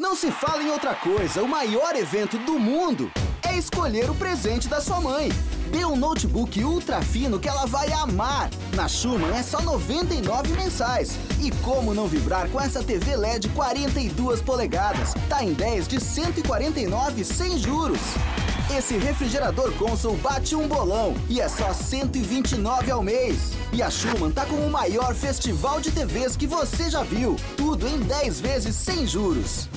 Não se fala em outra coisa, o maior evento do mundo é escolher o presente da sua mãe. Dê um notebook ultra fino que ela vai amar. Na Schumann é só 99 mensais. E como não vibrar com essa TV LED 42 polegadas? Tá em 10 de 149 sem juros. Esse refrigerador Consul bate um bolão e é só 129 ao mês. E a Schumann tá com o maior festival de TVs que você já viu. Tudo em 10 vezes sem juros.